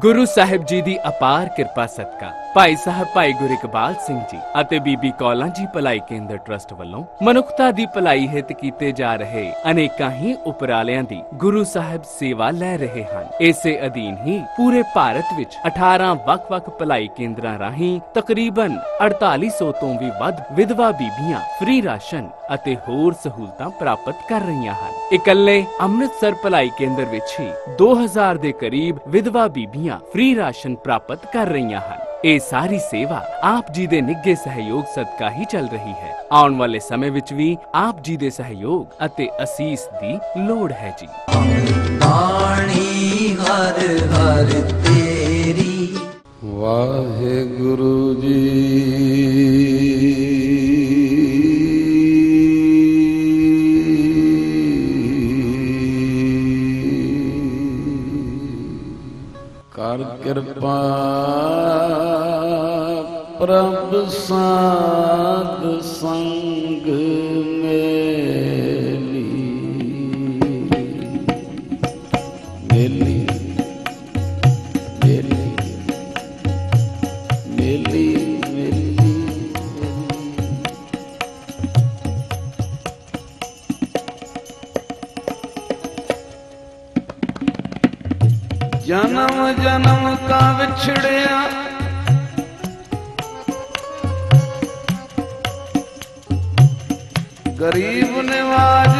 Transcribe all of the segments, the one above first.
ਗੁਰੂ ਸਾਹਿਬ ਜੀ ਦੀ ਅਪਾਰ ਕਿਰਪਾ ਸਦਕਾ। ਭਾਈ ਸਾਹਿਬ, ਭਾਈ ਗੁਰ ਇਕਬਾਲ ਸਿੰਘ ਜੀ ਅਤੇ ਬੀਬੀ ਕੌਲਾਂ ਜੀ ਭਲਾਈ ਕੇਂਦਰ ਟਰਸਟ ਵੱਲੋਂ ਮਨੁੱਖਤਾ ਦੀ ਭਲਾਈ ਹਿੱਤ ਕੀਤੇ ਜਾ ਰਹੇ ਅਨੇਕਾਂ ਹੀ ਉਪਰਾਲਿਆਂ ਦੀ ਗੁਰੂ ਸਾਹਿਬ ਸੇਵਾ ਲੈ ਰਹੇ ਹਨ। ਇਸੇ ਅਧੀਨ ਹੀ ਪੂਰੇ ਭਾਰਤ ਵਿੱਚ 18 ਵੱਖ-ਵੱਖ ਭਲਾਈ ਕੇਂਦਰਾਂ ਰਾਹੀਂ ਤਕਰੀਬਨ 4800 ਤੋਂ ਵੀ ਵੱਧ ਵਿਧਵਾ ਬੀਬੀਆਂ ਫ੍ਰੀ ਰਾਸ਼ਨ ਅਤੇ ਹੋਰ ਸਹੂਲਤਾਂ ਪ੍ਰਾਪਤ ਕਰ ਰਹੀਆਂ ਹਨ। ਇਕੱਲੇ ਅੰਮ੍ਰਿਤਸਰ ਭਲਾਈ ਕੇਂਦਰ ਵਿੱਚ ਹੀ 2000 ਦੇ ਕਰੀਬ ਵਿਧਵਾ ਬੀਬੀਆਂ ਫ੍ਰੀ ਰਾਸ਼ਨ ਪ੍ਰਾਪਤ ਕਰ ਰਹੀਆਂ ਹਨ। ਇਹ ਸਾਰੀ ਸੇਵਾ ਆਪ ਜੀ ਦੇ ਨਿੱਘੇ ਸਹਿਯੋਗ ਸਦਕਾ ਹੀ ਚੱਲ ਰਹੀ ਹੈ। ਆਉਣ ਵਾਲੇ ਸਮੇਂ ਵਿੱਚ ਵੀ ਆਪ ਜੀ ਦੇ ਸਹਿਯੋਗ ਅਤੇ ਅਸੀਸ ਦੀ ਲੋੜ ਹੈ ਜੀ। ਬਾਣੀ ਹਰ ਹਰ ਤੇਰੀ। ਵਾਹਿਗੁਰੂ ਜੀ। ਕਰ ਕਿਰਪਾ ਪ੍ਰਭ ਸਾਧ ਸੰਗ ਮੇਲੀ। ਮੇਲੀ ਮੇਲੀ ਮੇਲੀ ਮੇਲੀ। ਜਨਮ ਜਨਮ ਕਾ ਵਿਛੜਿਆ ਗਰੀਬ ਨਿਵਾਜ।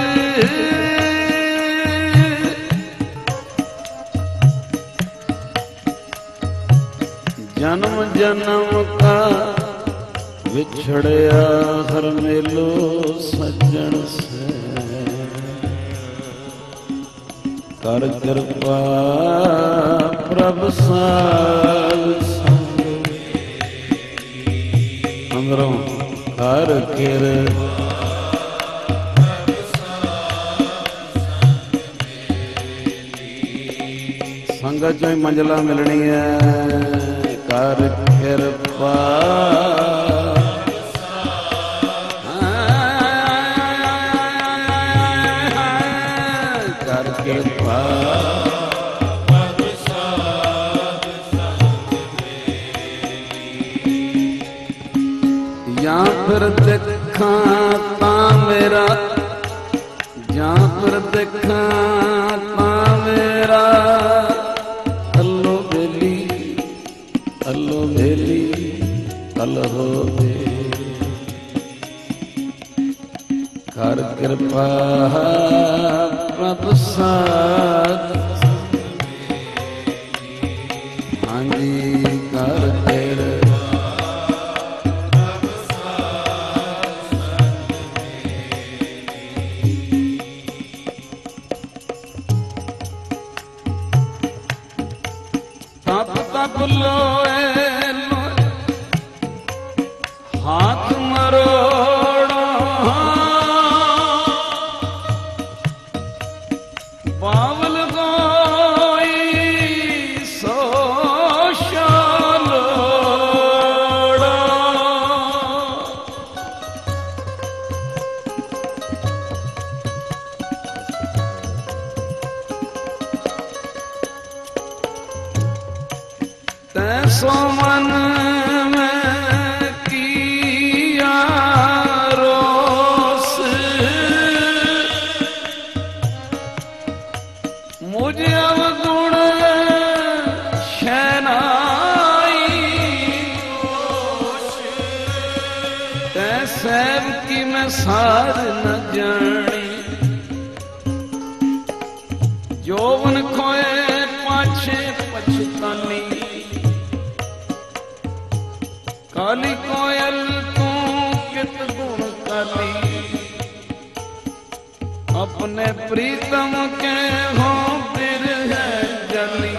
ਜਨਮ ਜਨਮ ਕਾ ਵਿਛੜਿਆ ਹਰ ਮੇਲੋ ਸੱਜਣ ਸੇ ਕਰ ਕਿਰਪਾ ਪ੍ਰਭ ਸਾਧ ਸੰਗ। ਅੰਦਰੋਂ ਕਰ ਕਿਰਪਾ ਸੰਗਤ ਚੋਂ ਹੀ ਮੰਜ਼ਲਾ ਮਿਲਣੀ ਹੈ ਕਰ ਕਿਰਪਾ। ਕਰ ਕਿਰਪਾ। ਜਾਂ ਫਿਰ ਦੇਖਾਂ ਤਾਂ ਮੇਰਾ ਜਾਂ ਫਿਰ ਦੇਖਾਂ ਅੱਲੋ ਬੇਲੀ ਕਲ ਹੋਵੇ ਕਰ ਕਿਰਪਾ ਪ੍ਰਭ ਸਾਧ ਤੈ ਸੋ ਪ੍ਰੀਤਮ ਕੇ ਹੋ ਫਿਰ ਹੈ ਜਲੀ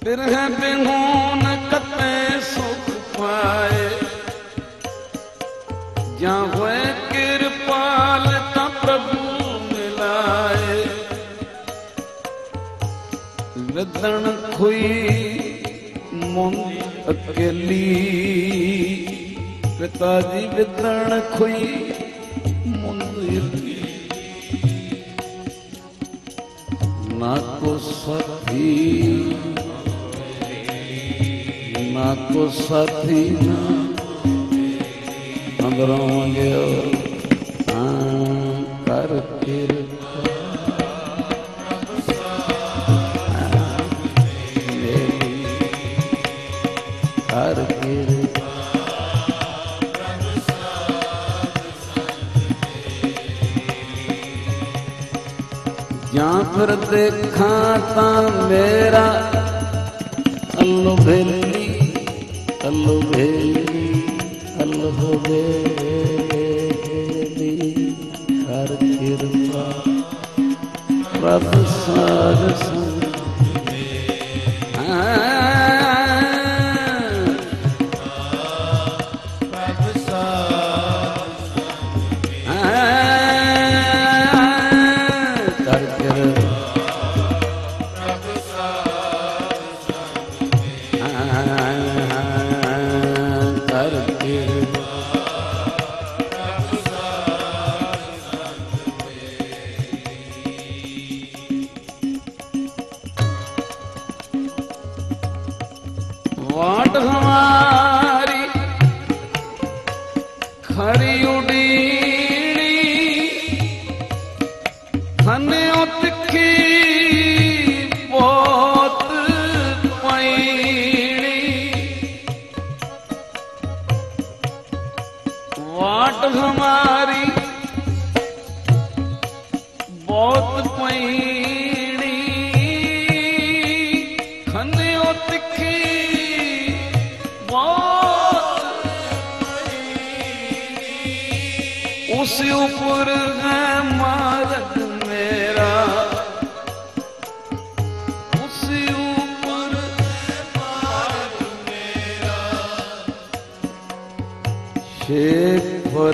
ਫਿਰ ਹੈ ਬਿਹੂਨ ਕਤੇ ਸੁਖ ਪਾਏ ਜਾਂ ਹੋਏ ਕਿਰਪਾਲ ਤਾਂ ਪ੍ਰਭੂ ਮਿਲਾਏ ਵਿਦਣ ਖੁਈ ਮੁੰਨ ਅਕੇਲੀ ਪਿਤਾ ਜੀ ਵਿਦਣ ਖੁਈ ਕੋ ਸਾਥੀ ਨਾ ਕੋ ਸਾਥੀ ਨਾ ਅੰਦਰੋਂ ਦੇਖਾਂ ਤਾਂ ਮੇਰਾ ਅੱਲੋ ਬੇਲੀ ਅੱਲੋ ਬੇਲੀ ਅੱਲੋ ਬੇਲੀ। ਕਰ ਕਿਰਪਾ ਪ੍ਰਭ ਸਾਧ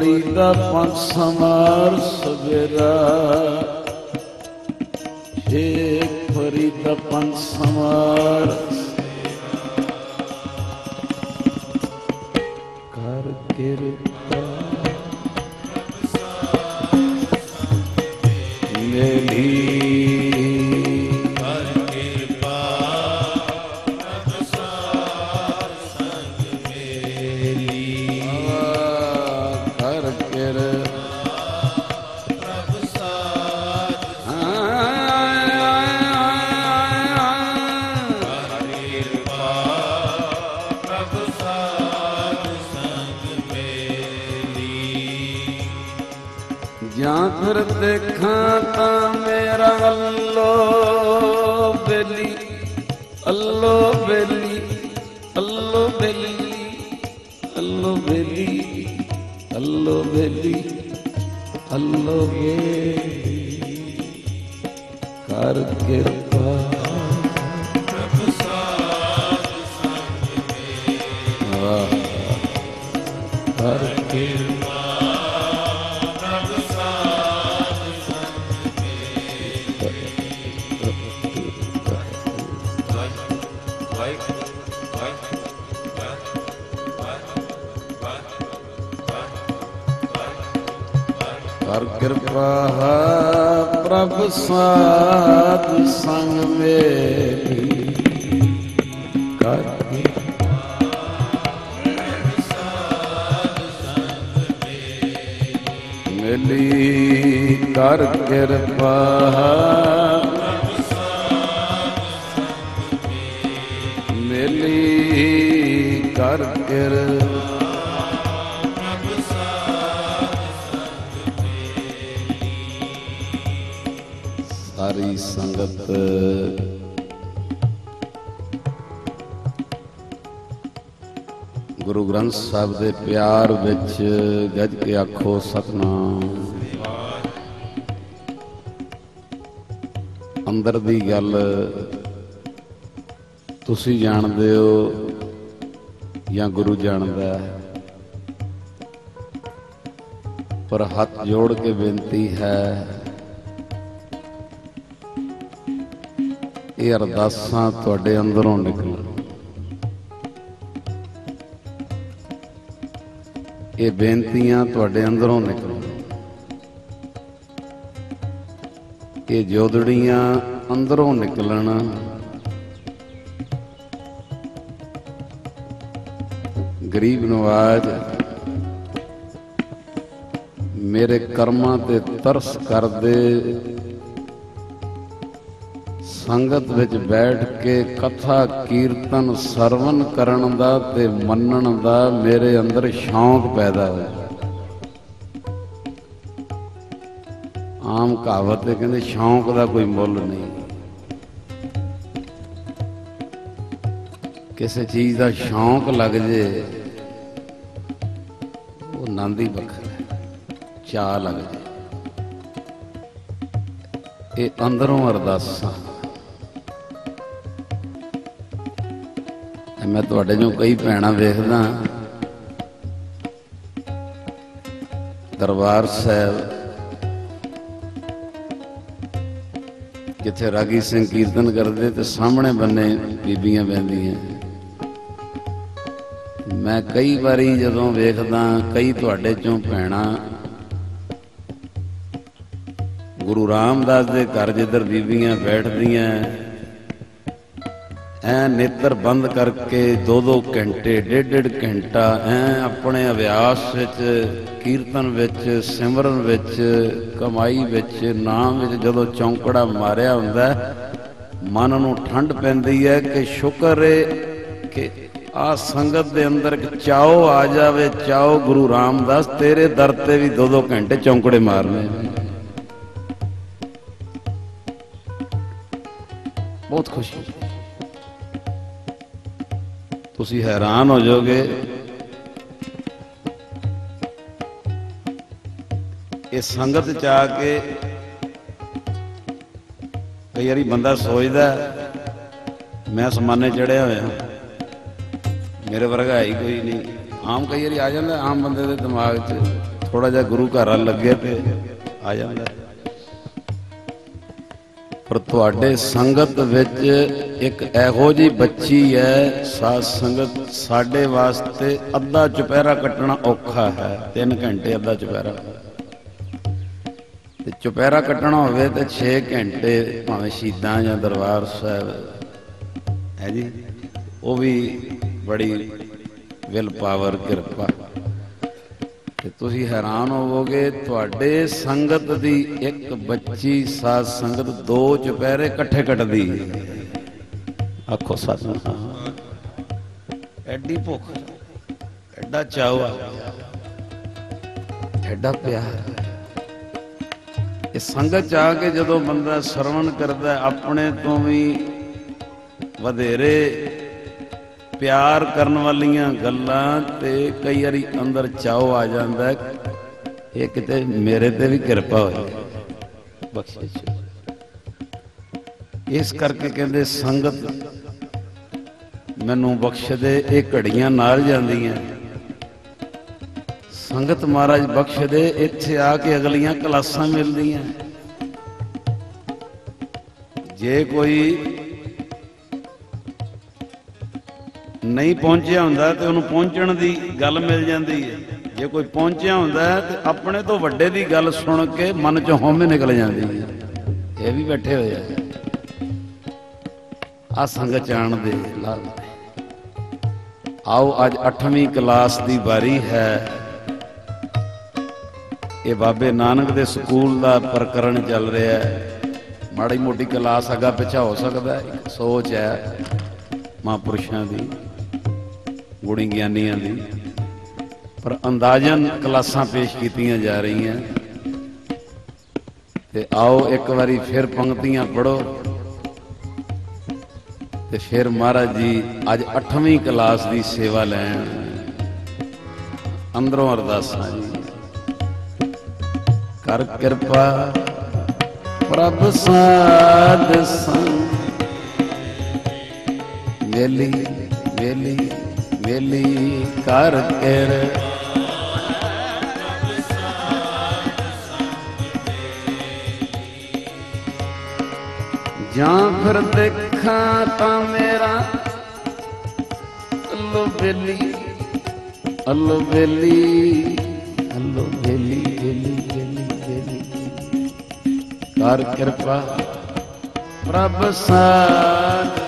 ਫਰੀਦਾ ਪੰਜ ਸਮਾਰ ਸਵੇਰਾ। ਸ਼ੇਖ ਫਰੀਦਾ ਪੰਜ ਸਮਾਰ ਕਰ ਕਿਰਪਾ। ਮੇਰੀ ਅੱਲੋ ਕਰ ਕਿਰਪਾ। ਵਾਹ ਕਰ ਕਿਰਪਾ। ਕਿਰਪਾ ਪ੍ਰਭ ਸਾਧ ਸੰਗ ਮੇਰੀ। ਕਰ ਮਿਲੀ ਕਰ ਕਿਰਪਾ ਮਿਲੀ ਕਰ ਕਿਰਪਾ। ਸਾਰੀ ਸੰਗਤ। ਗੁਰੂ ਗ੍ਰੰਥ ਸਾਹਿਬ ਦੇ ਪਿਆਰ ਵਿੱਚ ਗੱਜ ਕੇ ਆਖੋ ਸਤਨਾਮ। ਅੰਦਰ ਦੀ ਗੱਲ ਤੁਸੀਂ ਜਾਣਦੇ ਹੋ ਜਾਂ ਗੁਰੂ ਜਾਣਦਾ ਹੈ? ਪਰ ਹੱਥ ਜੋੜ ਕੇ ਬੇਨਤੀ ਹੈ ਇਹ ਅਰਦਾਸਾਂ ਤੁਹਾਡੇ ਅੰਦਰੋਂ ਨਿਕਲਣ। ਇਹ ਬੇਨਤੀਆਂ ਤੁਹਾਡੇ ਅੰਦਰੋਂ ਨਿਕਲਣ। ਇਹ ਜੋਦੜੀਆਂ ਅੰਦਰੋਂ ਨਿਕਲਣ। ਗਰੀਬ ਨਵਾਜ, ਮੇਰੇ ਕਰਮਾਂ ਤੇ ਤਰਸ ਕਰਦੇ ਸੰਗਤ ਵਿੱਚ ਬੈਠ ਕੇ ਕਥਾ ਕੀਰਤਨ ਸਰਵਨ ਕਰਨ ਦਾ ਤੇ ਮੰਨਣ ਦਾ ਮੇਰੇ ਅੰਦਰ ਸ਼ੌਂਕ ਪੈਦਾ ਹੋਇਆ। ਆਮ ਕਹਾਵਤ ਹੈ ਕਹਿੰਦੇ ਸ਼ੌਂਕ ਦਾ ਕੋਈ ਮੁੱਲ ਨਹੀਂ। ਕਿਸੇ ਚੀਜ਼ ਦਾ ਸ਼ੌਂਕ ਲੱਗ ਜੇ, ਉਹ ਆਨੰਦ ਹੀ ਵੱਖਰਾ ਹੈ ਚਾਹ ਲੱਗ ਜੇ। ਇਹ ਅੰਦਰੋਂ ਅਰਦਾਸਾਂ ਮੈਂ ਤੁਹਾਡੇ ਜੋ ਕਈ ਭੈਣਾਂ ਵੇਖਦਾ ਦਰਬਾਰ ਸਾਹਿਬ, ਜਿੱਥੇ ਰਾਗੀ ਸਿੰਘ ਕੀਰਤਨ ਕਰਦੇ ਤੇ ਸਾਹਮਣੇ ਬੰਨੇ ਬੀਬੀਆਂ ਬੈੰਦੀਆਂ ਮੈਂ ਕਈ ਵਾਰੀ ਜਦੋਂ ਵੇਖਦਾ ਕਈ ਤੁਹਾਡੇ ਚੋਂ ਭੈਣਾਂ ਗੁਰੂ ਰਾਮਦਾਸ ਦੇ ਘਰ ਜਿੱਧਰ ਬੀਬੀਆਂ ਬੈਠਦੀਆਂ ਐ ਨੇਤਰ ਬੰਦ ਕਰਕੇ 2-2 ਘੰਟੇ ਡੇਢ-ਡੇਢ ਘੰਟਾ ਐ ਆਪਣੇ ਅਭਿਆਸ ਵਿੱਚ, ਕੀਰਤਨ ਵਿੱਚ, ਸਿਮਰਨ ਵਿੱਚ, ਕਮਾਈ ਵਿੱਚ, ਨਾਮ ਵਿੱਚ ਜਦੋਂ ਚੌਂਕੜਾ ਮਾਰਿਆ ਹੁੰਦਾ ਮਨ ਨੂੰ ਠੰਡ ਪੈਂਦੀ ਹੈ ਕਿ ਸ਼ੁਕਰ ਹੈ ਕਿ ਆ ਸੰਗਤ ਦੇ ਅੰਦਰ ਇੱਕ ਚਾਓ ਆ ਜਾਵੇ, ਚਾਓ ਗੁਰੂ ਰਾਮਦਾਸ ਤੇਰੇ ਦਰ ਤੇ ਵੀ 2-2 ਘੰਟੇ ਚੌਂਕੜੇ ਮਾਰਨੇ ਬਹੁਤ ਖੁਸ਼ੀ। ਤੁਸੀਂ ਹੈਰਾਨ ਹੋ ਜਾਓਗੇ। ਇਹ ਸੰਗਤ ਚ ਆ ਕੇ ਕਈ ਵਾਰੀ ਬੰਦਾ ਸੋਚਦਾ ਮੈਂ ਸਮਾਨੇ ਚੜਿਆ ਹੋਇਆ। ਮੇਰੇ ਵਰਗਾ ਹੀ ਕੋਈ ਨਹੀਂ। ਆਮ ਕਈ ਵਾਰੀ ਆ ਜਾਂਦਾ, ਆਮ ਬੰਦੇ ਦੇ ਦਿਮਾਗ 'ਚ ਥੋੜਾ ਜਿਹਾ ਗੁਰੂ ਘਰ ਵੱਲ ਲੱਗੇ ਤੇ ਆ ਜਾਂਦਾ। ਪਰ ਤੁਹਾਡੇ ਸੰਗਤ ਵਿੱਚ ਇੱਕ ਇਹੋ ਜੀ ਬੱਚੀ ਹੈ ਸਾਧ ਸੰਗਤ ਸਾਡੇ ਵਾਸਤੇ ਅੱਧਾ ਚੁਪਹਿਰਾ ਕੱਟਣਾ ਔਖਾ ਹੈ 3 ਘੰਟੇ ਅੱਧਾ ਚੁਪਹਿਰਾ। ਤੇ ਚੁਪਹਿਰਾ ਕੱਟਣਾ ਹੋਵੇ ਤੇ 6 ਘੰਟੇ ਭਾਵੇਂ ਸ਼ਹੀਦਾਂ ਜਾਂ ਦਰਬਾਰ ਸਾਹਿਬ ਹੈ ਜੀ, ਉਹ ਵੀ ਬੜੀ, ਵਿਲ ਪਾਵਰ, ਕਿਰਪਾ। ਤੇ ਤੁਸੀਂ ਹੈਰਾਨ ਹੋਵੋਗੇ ਤੁਹਾਡੇ ਸੰਗਤ ਦੀ ਇੱਕ ਬੱਚੀ ਸਾਧ ਸੰਗਤ ਦੋ ਚੁਪਹਿਰੇ ਇਕੱਠੇ ਕੱਟਦੀ ਆਖੋ ਸਤਨਾਮ ਐਡੀ ਭੁੱਖ ਐਡਾ ਚਾਵਾ ਐਡਾ ਪਿਆਰ। ਇਹ ਸੰਗਤ ਚ ਆ ਕੇ ਜਦੋਂ ਬੰਦਾ ਸਰਵਣ ਕਰਦਾ ਆਪਣੇ ਤੋਂ ਵੀ ਵਧੇਰੇ ਪਿਆਰ ਕਰਨ ਵਾਲੀਆਂ ਗੱਲਾਂ ਤੇ ਕਈ ਵਾਰੀ ਅੰਦਰ ਚਾਓ ਆ ਜਾਂਦਾ ਇਹ ਕਿਤੇ ਮੇਰੇ ਤੇ ਵੀ ਕਿਰਪਾ ਹੋਏ ਬਖਸ਼ਿਸ਼ ਇਸ ਕਰਕੇ ਕਹਿੰਦੇ ਸੰਗਤ ਮੈਨੂੰ ਬਖਸ਼ ਦੇ ਇਹ ਘੜੀਆਂ ਨਾਲ ਜਾਂਦੀਆਂ। ਸੰਗਤ ਮਹਾਰਾਜ ਬਖਸ਼ ਦੇ ਇੱਥੇ ਆ ਕੇ ਅਗਲੀਆਂ ਕਲਾਸਾਂ ਮਿਲਦੀਆਂ। ਜੇ ਕੋਈ ਨਹੀਂ ਪਹੁੰਚਿਆ ਹੁੰਦਾ ਤੇ ਉਹਨੂੰ ਪਹੁੰਚਣ ਦੀ ਗੱਲ ਮਿਲ ਜਾਂਦੀ ਹੈ। ਜੇ ਕੋਈ ਪਹੁੰਚਿਆ ਹੁੰਦਾ ਤੇ ਆਪਣੇ ਤੋਂ ਵੱਡੇ ਦੀ ਗੱਲ ਸੁਣ ਕੇ ਮਨ ਚ ਹਉਮੈ ਨਿਕਲ ਜਾਂਦੀ ਹੈ। ਇਹ ਵੀ ਬੈਠੇ ਹੋਏ ਆ। ਆ ਸੰਗਤ ਜਾਣ ਦੇ ਲਾਭ ਆਓ, ਅੱਜ 8ਵੀਂ ਕਲਾਸ ਦੀ ਵਾਰੀ ਹੈ। ਇਹ ਬਾਬੇ ਨਾਨਕ ਦੇ ਸਕੂਲ ਦਾ ਪ੍ਰਕਰਣ ਚੱਲ ਰਿਹਾ ਹੈ। ਮਾੜੀ ਮੋਟੀ ਕਲਾਸ ਅਗਾ ਪਿਛਾ ਹੋ ਸਕਦਾ ਹੈ। ਸੋਚ ਹੈ ਮਹਾਂਪੁਰਸ਼ਾਂ ਦੀ। ਗੁਣੀ ਗਿਆਨੀਆਂ ਦੀ। ਪਰ ਅੰਦਾਜ਼ਨ ਕਲਾਸਾਂ ਪੇਸ਼ ਕੀਤੀਆਂ ਜਾ ਰਹੀਆਂ। ਤੇ ਆਓ ਇੱਕ ਵਾਰੀ ਫਿਰ ਪੰਕਤੀਆਂ ਪੜੋ ਤੇ ਫਿਰ ਮਹਾਰਾਜ ਜੀ, ਅੱਜ 8ਵੀਂ ਕਲਾਸ ਦੀ ਸੇਵਾ ਲੈਣ। ਅੰਦਰੋਂ ਅਰਦਾਸਾਂ ਜੀ। ਕਰ ਕਿਰਪਾ, ਪ੍ਰਭ ਸਾਧ ਸੰਗ। ਵੇਲੀ ਵੇਲੀ ਵੇਲੀ ਕਰ ਕਿਰ ਜਾਂ ਫਿਰ ਦੇਖਾਂ ਤਾਂ ਮੇਰਾ ਅੱਲੋ ਵੇਲੀ ਅੱਲੋ ਵੇਲੀ ਅੱਲੋ ਵੇਲੀ ਵੇਲੀ ਵੇਲੀ ਵੇਲੀ ਕਰ ਕਿਰਪਾ ਪ੍ਰਭ ਸਾਧ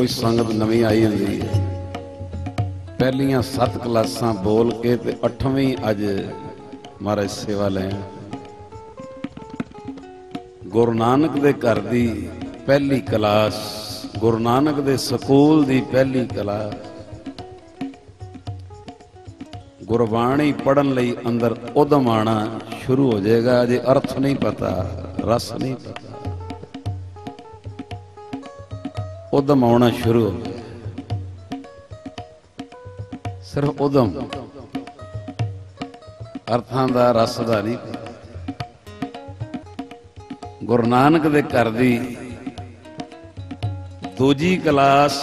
ਕੋਈ ਸੰਗਤ ਨਵੀਂ ਆਈ ਹੁੰਦੀ ਹੈ। ਪਹਿਲੀਆਂ 7 ਕਲਾਸਾਂ ਬੋਲ ਕੇ ਤੇ 8ਵੀਂ ਅੱਜ ਮਹਾਰਾਜ ਸੇਵਾ ਲੈ ਗੁਰੂ ਨਾਨਕ ਦੇ ਘਰ ਦੀ ਪਹਿਲੀ ਕਲਾਸ, ਗੁਰੂ ਨਾਨਕ ਦੇ ਸਕੂਲ ਦੀ ਪਹਿਲੀ ਕਲਾਸ। ਗੁਰਬਾਣੀ ਪੜਨ ਲਈ ਅੰਦਰ ਉਦਮ ਆਣਾ ਸ਼ੁਰੂ ਹੋ ਜਾਏਗਾ, ਅਜੇ ਅਰਥ ਨਹੀਂ ਪਤਾ, ਰਸ ਨਹੀਂ ਪਤਾ। ਉਦਮ ਆਉਣਾ ਸ਼ੁਰੂ। ਹੋ ਗਿਆ ਸਿਰਫ ਉਦਮ। ਅਰਥਾਂ ਦਾ ਰਸ ਦਾ ਨਹੀਂ। ਗੁਰੂ ਨਾਨਕ ਦੇ ਘਰ ਦੀ ਦੂਜੀ ਕਲਾਸ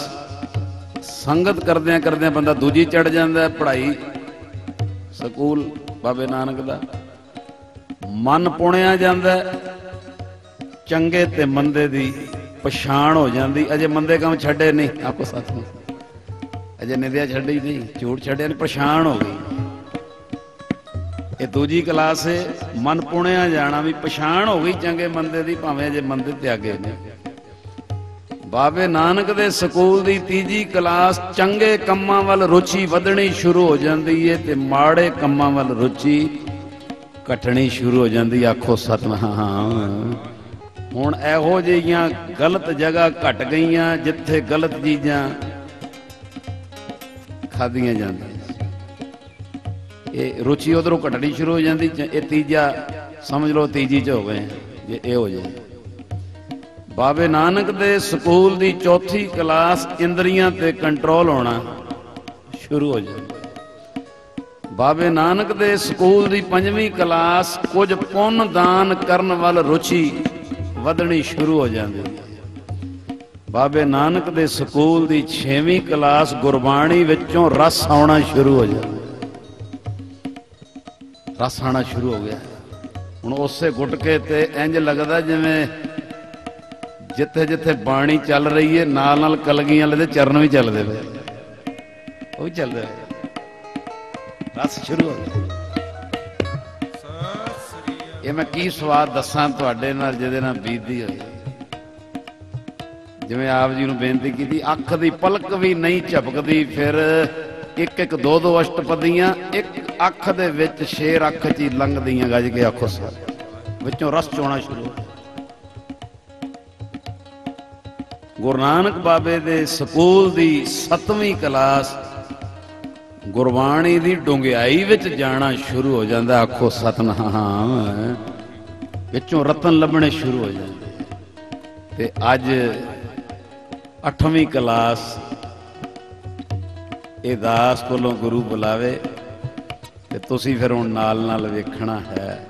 ਸੰਗਤ ਕਰਦਿਆਂ ਕਰਦਿਆਂ ਬੰਦਾ ਦੂਜੀ ਚੜ ਜਾਂਦਾ ਹੈ ਪੜ੍ਹਾਈ ਸਕੂਲ ਬਾਬੇ ਨਾਨਕ ਦਾ। ਮਨ ਪੁਣਿਆ ਜਾਂਦਾ, ਚੰਗੇ ਤੇ ਮੰਦੇ ਦੀ ਪਛਾਣ ਹੋ ਜਾਂਦੀ ਅਜੇ ਮੰਦੇ ਕੰਮ ਛੱਡੇ ਨਹੀਂ। ਆਪੋ ਸਾਥ ਵਿੱਚ ਅਜੇ ਨਿੰਦਿਆ ਛੱਡੀ ਨਹੀਂ ਝੂਠ ਛੱਡਿਆ ਨਹੀਂ ਪਛਾਣ ਹੋ ਗਈ। ਇਹ ਦੂਜੀ ਕਲਾਸ ਹੈ ਮਨ ਪੁਣਿਆ ਜਾਣਾ ਵੀ ਪਛਾਣ ਹੋ ਗਈ ਚੰਗੇ ਮੰਦੇ ਦੀ ਭਾਵੇਂ ਅਜੇ ਮੰਦੇ ਤਿਆਗੇ ਨੇ। ਬਾਬੇ ਨਾਨਕ ਦੇ ਸਕੂਲ ਦੀ ਤੀਜੀ ਕਲਾਸ ਚੰਗੇ ਕੰਮਾਂ ਵੱਲ ਰੁਚੀ ਵਧਣੀ ਸ਼ੁਰੂ ਹੋ ਜਾਂਦੀ ਏ ਤੇ ਮਾੜੇ ਕੰਮਾਂ ਵੱਲ ਰੁਚੀ ਘਟਣੀ ਸ਼ੁਰੂ ਹੋ ਜਾਂਦੀ ਆਖੋ ਸਤਨਾਮ। ਹੁਣ ਇਹੋ ਜਿਹੀਆਂ ਗਲਤ ਜਗ੍ਹਾ ਘਟ ਗਈਆਂ ਜਿੱਥੇ ਗਲਤ ਚੀਜ਼ਾਂ ਖਾਧੀਆਂ ਜਾਂਦੀਆਂ ਇਹ ਰੁਚੀ ਉਧਰੋਂ ਘਟਣੀ ਸ਼ੁਰੂ ਹੋ ਜਾਂਦੀ ਇਹ ਤੀਜਾ, ਸਮਝ ਲਓ ਤੀਜੀ ਚ ਹੋ ਗਏ ਜੇ ਇਹ ਹੋ ਜਾਏ। ਬਾਬੇ ਨਾਨਕ ਦੇ ਸਕੂਲ ਦੀ ਚੌਥੀ ਕਲਾਸ ਇੰਦਰੀਆਂ ਤੇ ਕੰਟਰੋਲ ਹੋਣਾ ਸ਼ੁਰੂ ਹੋ ਜਾਂਦਾ ਬਾਬੇ ਨਾਨਕ ਦੇ ਸਕੂਲ ਦੀ ਪੰਜਵੀਂ ਕਲਾਸ ਕੁਝ ਪੁੰਨ ਦਾਨ ਕਰਨ ਵੱਲ ਰੁਚੀ ਵਧਣੀ ਸ਼ੁਰੂ ਹੋ ਜਾਂਦੀ ਹੈ। ਬਾਬੇ ਨਾਨਕ ਦੇ ਸਕੂਲ ਦੀ 6ਵੀਂ ਕਲਾਸ ਗੁਰਬਾਣੀ ਵਿੱਚੋਂ ਰਸ ਆਉਣਾ ਸ਼ੁਰੂ ਹੋ ਜਾਂਦਾ ਰਸ ਆਉਣਾ ਸ਼ੁਰੂ ਹੋ ਗਿਆ ਹੁਣ ਉਸੇ ਗੁਟਕੇ ਤੇ ਇੰਜ ਲੱਗਦਾ ਜਿਵੇਂ ਜਿੱਥੇ ਜਿੱਥੇ ਬਾਣੀ ਚੱਲ ਰਹੀ ਹੈ, ਨਾਲ ਨਾਲ ਕਲਗੀਆਂ ਵਾਲੇ ਦੇ ਚਰਨ ਵੀ ਚੱਲਦੇ ਪਏ। ਉਹ ਵੀ ਚੱਲਦੇ ਰਸ ਸ਼ੁਰੂ ਹੋ ਗਿਆ ਇਹ ਮੈਂ ਕੀ ਸਵਾਦ ਦੱਸਾਂ ਤੁਹਾਡੇ ਨਾਲ ਜਿਹਦੇ ਨਾਲ ਬੀਤਦੀ ਹੋਈ। ਜਿਵੇਂ ਆਪ ਜੀ ਨੂੰ ਬੇਨਤੀ ਕੀਤੀ, ਅੱਖ ਦੀ ਪਲਕ ਵੀ ਨਹੀਂ ਝਪਕਦੀ, ਫਿਰ ਇੱਕ ਇੱਕ ਦੋ ਦੋ ਅਸ਼ਟਪਦੀਆਂ, ਇੱਕ ਅੱਖ ਦੇ ਵਿੱਚ ਸ਼ੇਰ ਅੱਖ 'ਚ ਹੀ ਲੰਘਦੀਆਂ, ਗੱਜ ਕੇ ਆਖੋ ਸਰ। ਵਿੱਚੋਂ ਰਸ ਚੋਣਾ ਸ਼ੁਰੂ। ਗੁਰੂ ਨਾਨਕ ਬਾਬੇ ਦੇ ਸਕੂਲ ਦੀ 7ਵੀਂ ਕਲਾਸ ਗੁਰਬਾਣੀ ਦੀ ਡੁੰਗਿਆਈ ਵਿੱਚ ਜਾਣਾ ਸ਼ੁਰੂ ਹੋ ਜਾਂਦਾ, ਆਖੋ ਸਤਨਾਮ। ਵਿੱਚੋਂ ਰਤਨ ਲੱਭਣੇ ਸ਼ੁਰੂ ਹੋ ਜਾਂਦੇ। ਤੇ ਅੱਜ 8ਵੀਂ ਕਲਾਸ ਇਹ ਦਾਸ ਕੋਲੋਂ ਗੁਰੂ ਬੁਲਾਵੇ ਤੇ ਤੁਸੀਂ ਫਿਰ ਹੁਣ ਨਾਲ ਨਾਲ ਵੇਖਣਾ ਹੈ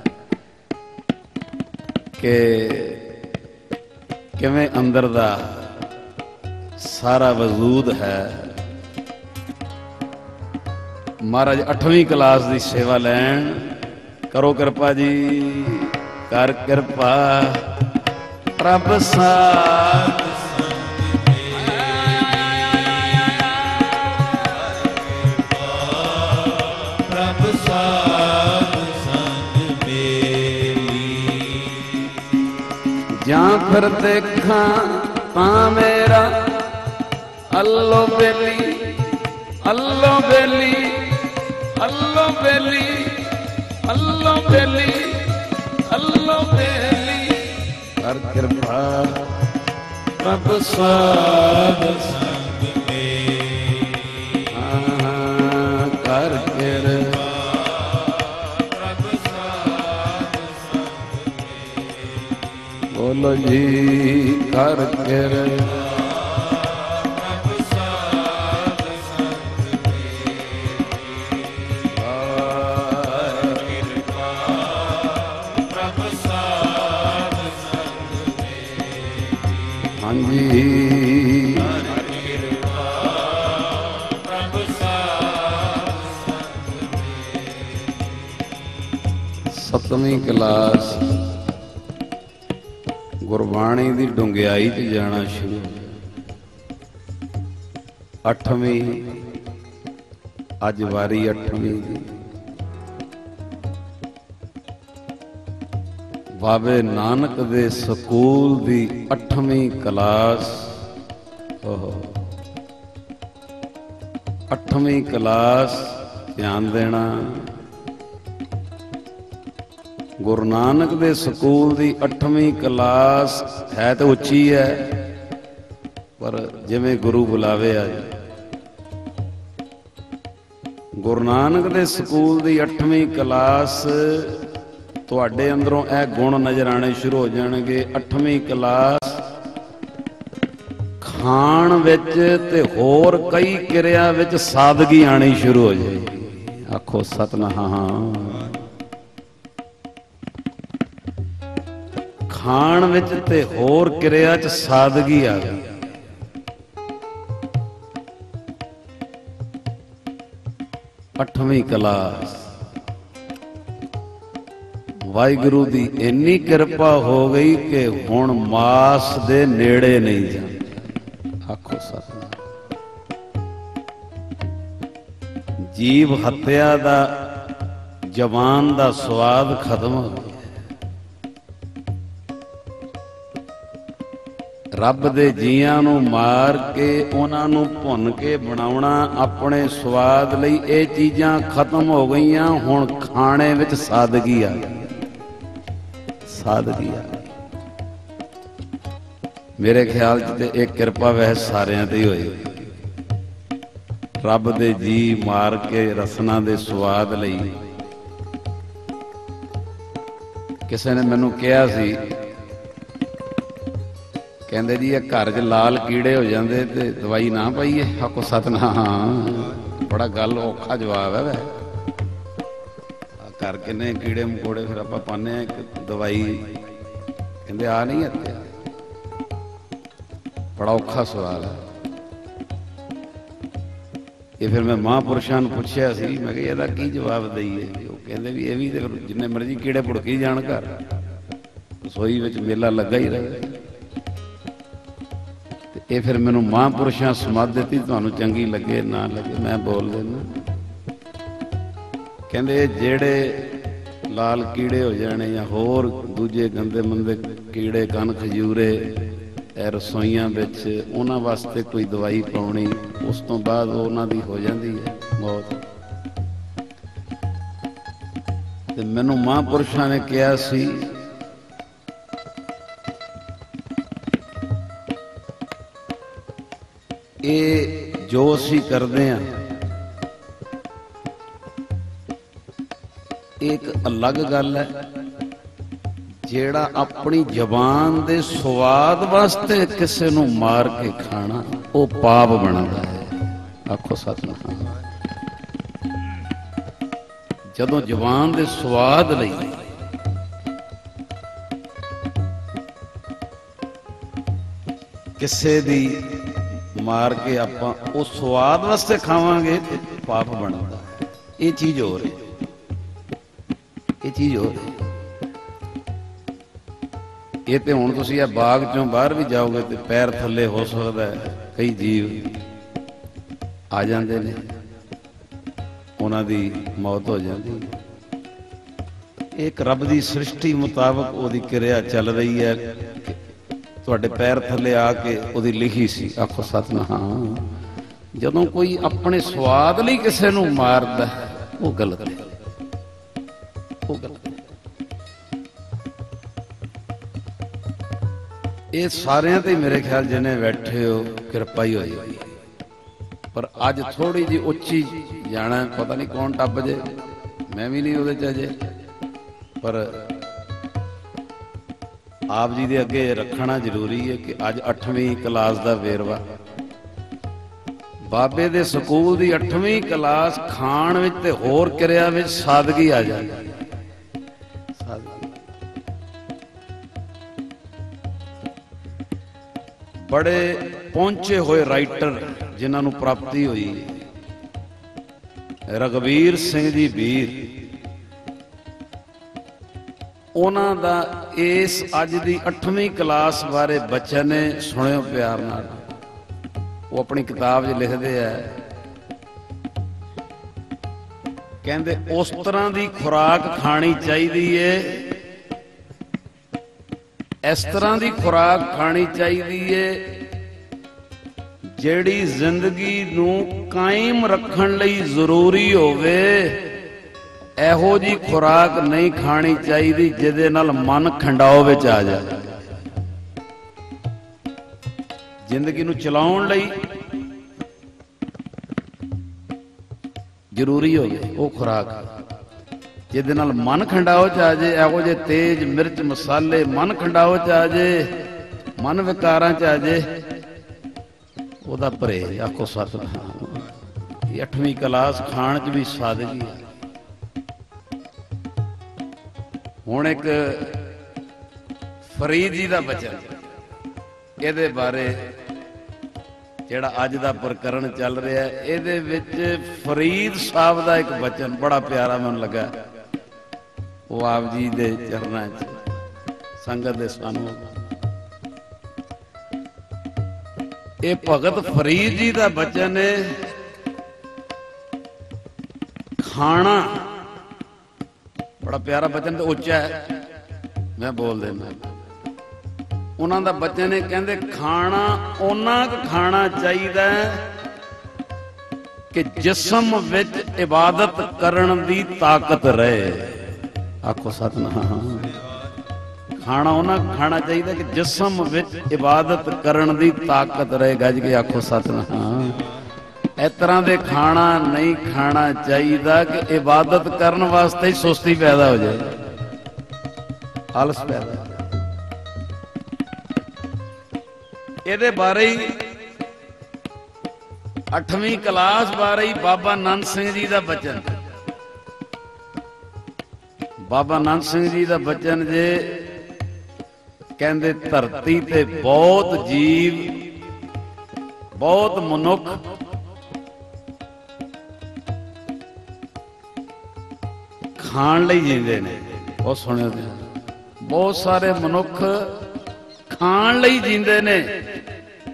ਕਿ ਕਿਵੇਂ ਅੰਦਰ ਦਾ ਸਾਰਾ ਵਜੂਦ ਹੈ। ਮਹਾਰਾਜ 8ਵੀਂ ਕਲਾਸ ਦੀ ਸੇਵਾ ਲੈਣ। ਕਰੋ ਕਿਰਪਾ ਜੀ ਕਰ ਕਿਰਪਾ। ਪ੍ਰਭ ਮੇਰੀ। ਜਾਂ ਫਿਰ ਦੇਖਾਂ ਤਾਂ ਮੇਰਾ ਅੱਲੋ ਬੇਲੀ ਅੱਲੋ ਬੇਲੀ। ਅੱਲੋ ਬੇਲੀ ਅੱਲੋ ਬੇਲੀ ਅੱਲੋ ਬੇਲੀ। ਕਰ ਕਿਰਪਾ ਪ੍ਰਭ ਸਾਧ ਸੰਗ ਮੇਰੀ ਹਾਂ ਕਰ ਕਿਰਪਾ। ਪ੍ਰਭ ਸਾਧ ਬੋਲੋ ਜੀ ਕਰ ਕਿਰਪਾ। ਹਾਂਜੀ। ਪ੍ਰਭ ਸਤਵੀਂ ਕਲਾਸ ਗੁਰਬਾਣੀ ਦੀ ਡੁੰਗਿਆਈ 'ਚ ਜਾਣਾ ਸ਼ੁਰੂ। ਅੱਠਵੀਂ, ਅੱਜ ਵਾਰੀ ਅੱਠਵੀਂ। ਦੀ ਬਾਬੇ ਨਾਨਕ ਦੇ ਸਕੂਲ ਦੀ ਅੱਠਵੀਂ ਕਲਾਸ। ਓਹੋ। ਅੱਠਵੀਂ ਕਲਾਸ, ਧਿਆਨ ਦੇਣਾ। ਗੁਰੂ ਨਾਨਕ ਦੇ ਸਕੂਲ ਦੀ 8ਵੀਂ ਕਲਾਸ ਹੈ ਤਾਂ ਉੱਚੀ ਹੈ, ਪਰ ਜਿਵੇਂ ਗੁਰੂ ਬੁਲਾਵੇ ਆ। ਗੁਰੂ ਨਾਨਕ ਦੇ ਸਕੂਲ ਦੀ 8ਵੀਂ ਕਲਾਸ ਤੁਹਾਡੇ ਅੰਦਰੋਂ ਇਹ ਗੁਣ ਨਜ਼ਰ ਆਣੇ ਸ਼ੁਰੂ ਹੋ ਜਾਣਗੇ। 8ਵੀਂ ਕਲਾਸ ਖਾਣ ਵਿੱਚ ਤੇ ਹੋਰ ਕਈ ਕਿਰਿਆ ਵਿੱਚ ਸਾਦਗੀ ਆਣੀ ਸ਼ੁਰੂ ਹੋ ਜਾਏਗੀ। ਆਖੋ ਸਤਨਾਮ। ਖਾਣ ਵਿੱਚ ਤੇ ਹੋਰ ਕਿਰਿਆ ਚ ਸਾਦਗੀ ਆ ਗਈ। ਅੱਠਵੀਂ ਕਲਾਸ ਵਾਹਿਗੁਰੂ ਦੀ ਇੰਨੀ ਕਿਰਪਾ ਹੋ ਗਈ ਕਿ ਹੁਣ ਮਾਸ ਦੇ ਨੇੜੇ ਨਹੀਂ ਜਾਂਦੇ ਆਖੋ ਸਤਨਾਮ। ਜੀਵ ਹੱਤਿਆ ਦਾ, ਜਵਾਨ ਦਾ ਸਵਾਦ ਖਤਮ ਹੋ ਗਿਆ। ਰੱਬ ਦੇ ਜੀਆਂ ਨੂੰ ਮਾਰ ਕੇ, ਉਹਨਾਂ ਨੂੰ ਭੁੰਨ ਕੇ ਬਣਾਉਣਾ ਆਪਣੇ ਸਵਾਦ ਲਈ ਇਹ ਚੀਜ਼ਾਂ ਖਤਮ ਹੋ ਗਈਆਂ, ਹੁਣ ਖਾਣੇ ਵਿੱਚ ਸਾਦਗੀ ਆ ਗਈ। ਸਾਦਗੀ ਮੇਰੇ ਖਿਆਲ 'ਚ ਤੇ ਇਹ ਕਿਰਪਾ ਵੈਸੇ ਸਾਰਿਆਂ ਤੇ ਹੀ ਹੋਈ। ਰੱਬ ਦੇ ਜੀ ਮਾਰ ਕੇ ਰਸਨਾ ਦੇ ਸਵਾਦ ਲਈ। ਕਿਸੇ ਨੇ ਮੈਨੂੰ ਕਿਹਾ ਸੀ, ਕਹਿੰਦੇ ਜੀ ਇਹ ਘਰ 'ਚ ਲਾਲ ਕੀੜੇ ਹੋ ਜਾਂਦੇ ਤੇ ਦਵਾਈ ਨਾ ਪਾਈਏ। ਆਖੋ, ਸਤਨਾਮ। ਬੜਾ ਗੱਲ ਔਖਾ ਜਵਾਬ ਹੈ ਵੈ ਘਰ ਕਿੰਨੇ ਕੀੜੇ ਮਕੋੜੇ ਫਿਰ ਆਪਾਂ ਪਾਣੇ ਆ ਇੱਕ ਦਵਾਈ। ਕਹਿੰਦੇ ਆ ਨਹੀਂ ਇੱਥੇ। ਬੜਾ ਔਖਾ ਸਵਾਲ ਹੈ। ਇਹ ਫਿਰ ਮੈਂ ਮਹਾਂਪੁਰਸ਼ਾਂ ਨੂੰ ਪੁੱਛਿਆ ਸੀ, ਮੈਂ ਕਿਹਾ ਇਹਦਾ ਕੀ ਜਵਾਬ ਦਈਏ? ਉਹ ਕਹਿੰਦੇ ਵੀ ਇਹ ਵੀ ਤੇ ਜਿੰਨੇ ਮਰਜ਼ੀ ਕੀੜੇ ਭੁੜਕੀ ਜਾਣ ਘਰ। ਰਸੋਈ ਵਿੱਚ ਮੇਲਾ ਲੱਗਾ ਹੀ ਰਹੇ। ਤੇ ਇਹ ਫਿਰ ਮੈਨੂੰ ਮਹਾਂਪੁਰਸ਼ਾਂ ਸਮਾਧ ਦਿੱਤੀ, ਤੁਹਾਨੂੰ ਚੰਗੀ ਲੱਗੇ, ਨਾ ਲੱਗੇ, ਮੈਂ ਬੋਲ ਦਿੰਦਾ। ਕਹਿੰਦੇ ਜਿਹੜੇ ਲਾਲ ਕੀੜੇ ਹੋ ਜਾਣੇ ਜਾਂ ਹੋਰ ਦੂਜੇ ਗੰਦੇ ਮੰਦੇ ਕੀੜੇ ਕਨ ਖਜੂਰੇ ਇਹ ਰਸੋਈਆਂ ਵਿੱਚ ਉਹਨਾਂ ਵਾਸਤੇ ਕੋਈ ਦਵਾਈ ਪਾਉਣੀ, ਉਸ ਤੋਂ ਬਾਅਦ ਉਹਨਾਂ ਦੀ ਹੋ ਜਾਂਦੀ ਹੈ ਮੌਤ। ਤੇ ਮੈਨੂੰ ਮਹਾਂਪੁਰਸ਼ਾਂ ਨੇ ਕਿਹਾ ਸੀ, ਇਹ ਜੋ ਅਸੀਂ ਕਰਦੇ ਆ ਇੱਕ ਅਲੱਗ ਗੱਲ ਹੈ, ਜਿਹੜਾ ਆਪਣੀ ਜ਼ਬਾਨ ਦੇ ਸਵਾਦ ਵਾਸਤੇ ਕਿਸੇ ਨੂੰ ਮਾਰ ਕੇ ਖਾਣਾ, ਉਹ ਪਾਪ ਬਣਦਾ ਹੈ। ਆਖੋ ਸਤਨਾਮ। ਜਦੋਂ ਜ਼ਬਾਨ ਦੇ ਸਵਾਦ ਲਈ ਕਿਸੇ ਦੀ ਮਾਰ ਕੇ ਆਪਾਂ ਉਹ ਸਵਾਦ ਵਾਸਤੇ ਖਾਵਾਂਗੇ ਤੇ ਪਾਪ ਬਣਦਾ ਹੈ। ਇਹ ਚੀਜ਼ ਹੋ। ਰਹੀ ਇਹ ਚੀਜ਼ ਹੋ ਰਹੀ ਇਹ ਤੇ ਹੁਣ ਤੁਸੀਂ ਇਹ ਬਾਗ ਚੋਂ ਬਾਹਰ ਵੀ ਜਾਓਗੇ ਤੇ ਪੈਰ ਥੱਲੇ ਹੋ ਸਕਦਾ ਹੈ, ਕਈ ਜੀਵ ਆ ਜਾਂਦੇ ਨੇ। ਉਹਨਾਂ ਦੀ ਮੌਤ ਹੋ ਜਾਂਦੀ ਹੈ। ਇੱਕ ਰੱਬ ਦੀ ਸ੍ਰਿਸ਼ਟੀ ਮੁਤਾਬਕ ਉਹਦੀ ਕਿਰਿਆ ਚੱਲ ਰਹੀ ਹੈ ਤੁਹਾਡੇ ਪੈਰ ਥੱਲੇ ਆ ਕੇ ਉਹਦੀ ਲਿਖੀ ਸੀ, ਆਖੋ ਸਤਨਾਮ, ਜਦੋਂ ਕੋਈ ਆਪਣੇ ਸਵਾਦ ਲਈ ਕਿਸੇ ਨੂੰ ਮਾਰਦਾ ਉਹ ਗਲਤ ਹੈ। ਉਹ ਇਹ ਸਾਰਿਆਂ ਤੇ ਮੇਰੇ ਖਿਆਲ ਜਿਹਨੇ ਬੈਠੇ ਹੋ, ਕਿਰਪਾ ਹੀ ਹੋਈ। ਹੋਈ ਪਰ ਅੱਜ ਥੋੜੀ ਜੀ ਉੱਚੀ ਜਾਣਾ, ਪਤਾ ਨਹੀਂ ਕੌਣ ਟੱਪ ਜੇ, ਮੈਂ ਵੀ ਨਹੀਂ ਉਹਦੇ ਚ ਅਜੇ। ਪਰ ਆਪ ਜੀ ਦੇ ਅੱਗੇ ਰੱਖਣਾ ਜ਼ਰੂਰੀ ਹੈ ਕਿ ਅੱਜ 8ਵੀਂ ਕਲਾਸ ਦਾ ਵੇਰਵਾ। ਬਾਬੇ ਦੇ ਸਕੂਲ ਦੀ 8ਵੀਂ ਕਲਾਸ ਖਾਣ ਵਿੱਚ ਤੇ ਹੋਰ ਕਿਰਿਆ ਵਿੱਚ ਸਾਦਗੀ ਆ ਜਾਂਦੀ ਬੜੇ ਪਹੁੰਚੇ ਹੋਏ ਰਾਈਟਰ ਜਿਨ੍ਹਾਂ ਨੂੰ ਪ੍ਰਾਪਤੀ ਹੋਈ। ਰਗਵੀਰ ਸਿੰਘ ਦੀ ਵੀਰ। ਉਹਨਾਂ ਦਾ ਇਸ ਅੱਜ ਦੀ 8ਵੀਂ ਕਲਾਸ ਬਾਰੇ ਬੱਚਿਆਂ ਨੇ ਸੁਣਿਓ ਪਿਆਰ ਨਾਲ। ਉਹ ਆਪਣੀ ਕਿਤਾਬ 'ਚ ਲਿਖਦੇ ਆ। ਕਹਿੰਦੇ, ਉਸ ਤਰ੍ਹਾਂ ਦੀ ਖੁਰਾਕ ਖਾਣੀ ਚਾਹੀਦੀ ਏ ਇਸ ਤਰ੍ਹਾਂ ਦੀ ਖੁਰਾਕ ਖਾਣੀ ਚਾਹੀਦੀ ਏ, ਜਿਹੜੀ ਜ਼ਿੰਦਗੀ ਨੂੰ ਕਾਇਮ ਰੱਖਣ ਲਈ ਜ਼ਰੂਰੀ ਹੋਵੇ, ਇਹੋ ਜੀ ਖੁਰਾਕ ਨਹੀਂ ਖਾਣੀ ਚਾਹੀਦੀ ਜਿਹਦੇ ਨਾਲ ਮਨ ਖੰਡਾਓ ਵਿੱਚ ਆ ਜਾਵੇ। ਜ਼ਿੰਦਗੀ ਨੂੰ ਚਲਾਉਣ ਲਈ ਜ਼ਰੂਰੀ ਹੋਵੇ ਉਹ ਖੁਰਾਕ। ਜਿਹਦੇ ਨਾਲ ਮਨ ਖੰਡਾਓ ਚ ਆ ਜੇ ਇਹੋ ਜੇ ਤੇਜ਼ ਮਿਰਚ ਮਸਾਲੇ ਮਨ ਖੰਡਾਓ ਚ ਆ ਜੇ ਮਨ ਵਿਕਾਰਾਂ ਚ ਆ ਜੇ ਉਹਦਾ ਪਰਹੇਜ਼ ਆਖੋ ਸਤਿਨਾਮ। ਇਹ 8ਵੀਂ ਕਲਾਸ ਖਾਣ ਚ ਵੀ ਸਾਦਗੀ ਹੈ ਹੁਣ ਇੱਕ ਫਰੀਦ ਜੀ ਦਾ ਬਚਨ, ਇਹਦੇ ਬਾਰੇ ਜਿਹੜਾ ਅੱਜ ਦਾ ਪ੍ਰਕਰਣ ਚੱਲ ਰਿਹਾ, ਇਹਦੇ ਵਿੱਚ ਫਰੀਦ ਸਾਹਿਬ ਦਾ ਇੱਕ ਬਚਨ ਬੜਾ ਪਿਆਰਾ ਮੈਨੂੰ ਲੱਗਾ। ਉਹ ਆਪ ਜੀ ਦੇ ਚਰਨਾਂ 'ਚ। ਸੰਗਤ ਦੇ ਸਾਨੂੰ ਇਹ ਭਗਤ ਫਰੀਦ ਜੀ ਦਾ ਬਚਨ ਹੈ, ਖਾਣਾ। ਬੜਾ ਪਿਆਰਾ ਬਚਨ ਤੇ ਉੱਚਾ ਹੈ। ਮੈਂ ਬੋਲ ਦਿੰਦਾ। ਉਹਨਾਂ ਦਾ ਬਚਨ ਹੈ ਕਹਿੰਦੇ, ਖਾਣਾ, ਉਹਨਾਂ ਕੁ ਖਾਣਾ ਚਾਹੀਦਾ ਕਿ ਜਿਸਮ ਵਿੱਚ ਇਬਾਦਤ ਕਰਨ ਦੀ ਤਾਕਤ ਰਹੇ। ਆਖੋ ਸਤਨਾਮ। ਖਾਣਾ ਉਹਨਾਂ ਖਾਣਾ ਚਾਹੀਦਾ ਕਿ ਜਿਸਮ ਵਿੱਚ ਇਬਾਦਤ ਕਰਨ ਦੀ ਤਾਕਤ ਰਹੇ, ਗੱਜ ਕੇ ਆਖੋ ਸਤਨਾਮ। ਇਸ ਤਰ੍ਹਾਂ ਦੇ ਖਾਣਾ ਨਹੀਂ ਖਾਣਾ ਚਾਹੀਦਾ ਕਿ ਇਬਾਦਤ ਕਰਨ ਵਾਸਤੇ ਸੁਸਤੀ ਪੈਦਾ ਹੋ ਜਾਏ। ਆਲਸ ਪੈਦਾ ਹੋ ਜਾਏ। ਇਹਦੇ ਬਾਰੇ ਹੀ 8ਵੀਂ ਕਲਾਸ ਬਾਰੇ ਹੀ ਬਾਬਾ ਨੰਦ ਸਿੰਘ ਜੀ ਦਾ ਬਚਨ। ਬਾਬਾ ਨੰਦ ਸਿੰਘ ਜੀ ਦਾ ਬਚਨ ਜੇ ਕਹਿੰਦੇ ਧਰਤੀ ਤੇ ਬਹੁਤ ਜੀਵ, ਬਹੁਤ ਮਨੁੱਖ। ਖਾਣ ਲਈ ਜੀਂਦੇ ਨੇ। ਬਹੁਤ ਸੁਣਿਓ ਤੁਸੀਂ ਬਹੁਤ ਸਾਰੇ ਮਨੁੱਖ ਖਾਣ ਲਈ ਜੀਂਦੇ ਨੇ।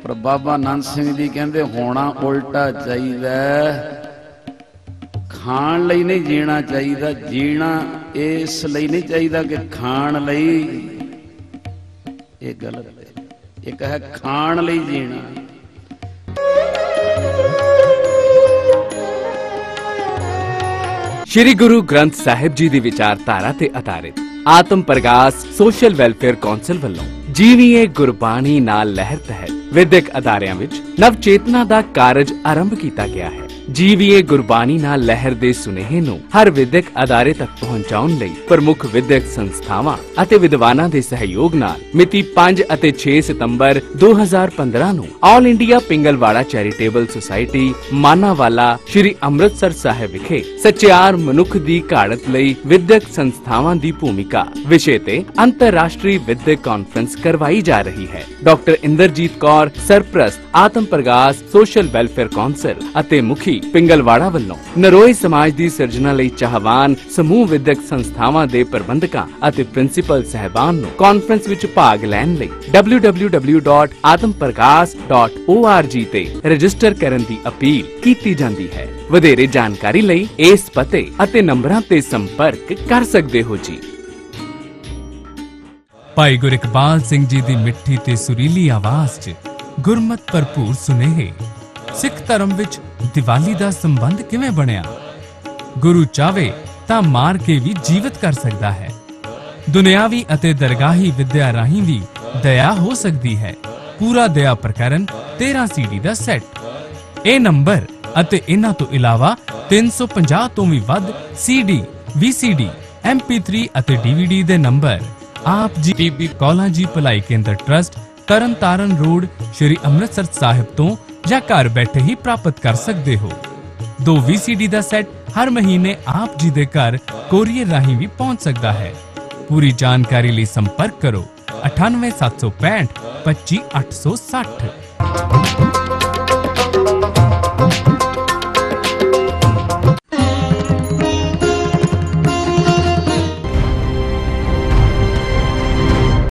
ਪਰ ਬਾਬਾ ਨੰਦ ਸਿੰਘ ਜੀ ਕਹਿੰਦੇ ਹੋਣਾ ਉਲਟਾ ਚਾਹੀਦਾ ਖਾਣ ਲਈ ਨਹੀਂ ਜੀਣਾ ਚਾਹੀਦਾ, ਜੀਣਾ ਇਸ ਲਈ ਨਹੀਂ ਚਾਹੀਦਾ ਕਿ ਖਾਣ ਲਈ। ਇਹ ਗਲਤ ਹੈ। ਇੱਕ ਹੈ ਖਾਣ ਲਈ ਜੀਣਾ। ਸ਼੍ਰੀ ਗੁਰੂ ਗ੍ਰੰਥ ਸਾਹਿਬ ਜੀ ਦੀ ਵਿਚਾਰਧਾਰਾ ਤੇ ਆਧਾਰਿਤ ਆਤਮ ਪ੍ਰਗਾਸ ਸੋਸ਼ਲ ਵੈਲਫੇਅਰ ਕੌਂਸਲ ਵੱਲੋਂ ਜੀਵੀਏ ਗੁਰਬਾਣੀ ਨਾਲ ਲਹਿਰ ਤਹਿਤ ਵਿਦਿਅਕ ਅਦਾਰਿਆਂ ਵਿੱਚ ਨਵ ਚੇਤਨਾ ਦਾ ਕਾਰਜ ਆਰੰਭ ਕੀਤਾ ਗਿਆ ਹੈ। ਜੀਵੀਏ ਗੁਰਬਾਣੀ ਨਾਲ ਲਹਿਰ ਦੇ ਸੁਨੇਹੇ ਨੂੰ ਹਰ ਵਿਦਿਅਕ ਅਦਾਰੇ ਤੱਕ ਪਹੁੰਚਾਉਣ ਲਈ ਪ੍ਰਮੁੱਖ ਵਿਦਿਅਕ ਸੰਸਥਾਵਾਂ ਅਤੇ ਵਿਦਵਾਨਾਂ ਦੇ ਸਹਿਯੋਗ ਨਾਲ ਮਿਤੀ 5 ਅਤੇ 6 ਸਤੰਬਰ 2015 ਨੂੰ all India Pingalwara charitable society Manawala Shri Amritsar Sahib ਵਿਖੇ ਸੱਚਿਆਰ ਮਨੁੱਖ ਦੀ ਘਾੜਤ ਲਈ ਵਿਦਿਅਕ ਸੰਸਥਾਵਾਂ ਦੀ ਭੂਮਿਕਾ ਵਿਸ਼ੇ ਤੇ ਅੰਤਰਰਾਸ਼ਟਰੀ ਵਿਦਿਅਕ ਕਾਨਫਰੰਸ ਕਰਵਾਈ ਜਾ ਰਹੀ ਹੈ ਡਾਕਟਰ ਇੰਦਰਜੀਤ ਕੌਰ ਸਰਪ੍ਰਸਤ ਆਤਮ ਪ੍ਰਗਾਸ ਸੋਸ਼ਲ ਵੈਲਫੇਅਰ ਕੌਂਸਲ ਅਤੇ ਮੁਖੀ ਪਿੰਗਲਵਾੜਾ ਵੱਲੋਂ ਨਰੋਏ ਸਮਾਜ ਦੀ ਸਿਰਜਣਾ ਲਈ ਚਾਹਵਾਨ ਸਮੂਹ ਵਿਦਿਅਕ ਸੰਸਥਾਵਾਂ ਦੇ ਪ੍ਰਬੰਧਕਾਂ ਅਤੇ ਪ੍ਰਿੰਸੀਪਲ ਸਹਿਬਾਨ ਨੂੰ ਕਾਨਫਰੰਸ ਵਿੱਚ ਭਾਗ ਲੈਣ ਲਈ www.atampargas.org ਤੇ ਰਜਿਸਟਰ ਕਰਨ ਦੀ ਅਪੀਲ ਕੀਤੀ ਜਾਂਦੀ ਹੈ। ਵਧੇਰੇ ਜਾਣਕਾਰੀ ਲਈ ਇਸ ਪਤੇ ਅਤੇ ਨੰਬਰਾਂ ਤੇ ਸੰਪਰਕ ਕਰ ਸਕਦੇ ਹੋ ਜੀ। ਭਾਈ ਗੁਰਇਕਬਾਲ ਸਿੰਘ ਜੀ ਦੀ ਮਿੱਠੀ ਤੇ ਸੁਰੀਲੀ ਆਵਾਜ਼ 'ਚ ਗੁਰਮਤ ਭਰਪੂਰ ਸੁਨੇਹੇ। ਸਿੱਖ ਧਰਮ ਵਿੱਚ ਦੀਵਾਲੀ ਦਾ ਸੰਬੰਧ ਕਿਵੇਂ ਬਣਿਆ? ਗੁਰੂ ਚਾਵੇ ਤਾਂ ਮਾਰ ਕੇ ਵੀ ਜੀਵਤ ਕਰ ਸਕਦਾ ਹੈ। ਦੁਨਿਆਵੀ ਅਤੇ ਦਰਗਾਹੀ ਵਿਦਿਆ ਰਾਹੀਂ ਵੀ ਦਇਆ ਹੋ ਸਕਦੀ ਹੈ। ਪੂਰਾ ਦਇਆ ਪ੍ਰਕਰਨ 13 ਸੀਡੀ ਦਾ ਸੈੱਟ। ਇਹ ਨੰਬਰ ਅਤੇ ਇਹਨਾਂ ਤੋਂ ਇਲਾਵਾ 350 ਤੋਂ ਵੀ ਵੱਧ CD, VCD, MP3 ਅਤੇ DVD ਦੇ ਨੰਬਰ। ਆਪ ਜੀ ਬੀਬੀ ਕੌਲਾਂ ਜੀ ਭਲਾਈ ਕੇਂਦਰ ਟਰਸਟ ਤਰਨਤਾਰਨ ਰੋਡ ਸ਼੍ਰੀ ਅੰਮ੍ਰਿਤਸਰ ਸਾਹਿਬ ਤੋਂ ਜਾਂ ਘਰ ਬੈਠੇ ਹੀ ਪ੍ਰਾਪਤ ਕਰ ਸਕਦੇ ਹੋ ਦੋ VCD ਦਾ ਸੈੱਟ ਹਰ ਮਹੀਨੇ ਆਪ ਜੀ ਦੇ ਘਰ ਕੋਰੀਅਰ ਰਾਹੀਂ ਵੀ ਪਹੁੰਚ ਸਕਦਾ ਹੈ ਪੂਰੀ ਜਾਣਕਾਰੀ ਲਈ ਸੰਪਰਕ ਕਰੋ 98765 25860